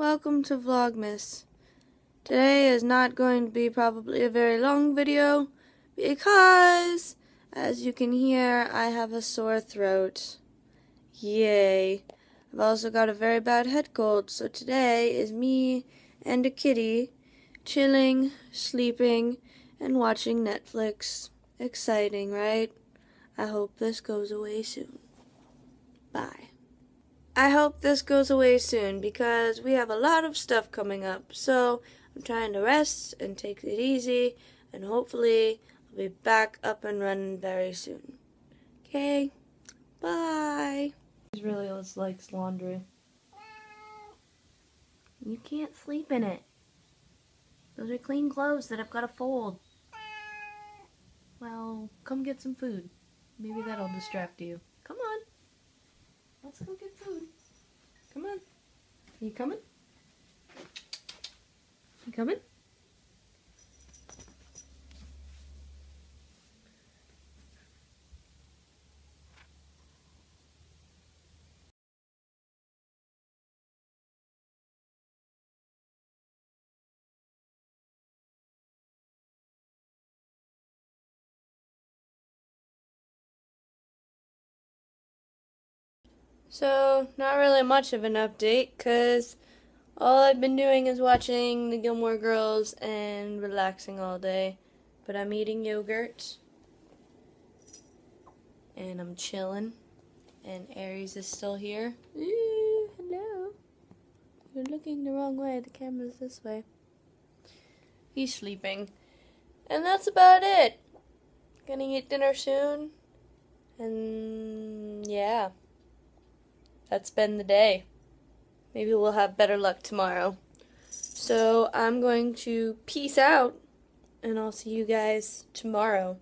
welcome to Vlogmas. Today is not going to be probably a very long video because, as you can hear, I have a sore throat. Yay. I've also got a very bad head cold, so today is me and a kitty chilling, sleeping, and watching Netflix. Exciting, right? I hope this goes away soon. Bye. I hope this goes away soon because we have a lot of stuff coming up. So I'm trying to rest and take it easy, and hopefully I'll be back up and running very soon. Okay? Bye. He really likes laundry. You can't sleep in it. Those are clean clothes that I've got to fold. Well, come get some food. Maybe that'll distract you. Come on. Let's go get food. Come on. Are you coming? You coming? So, not really much of an update because all I've been doing is watching the Gilmore Girls and relaxing all day. But I'm eating yogurt and I'm chilling. And Aries is still here. Ooh, hello. You're looking the wrong way. The camera's this way. He's sleeping. And that's about it. Gonna eat dinner soon. And yeah that's been the day. Maybe we'll have better luck tomorrow. So I'm going to peace out, and I'll see you guys tomorrow.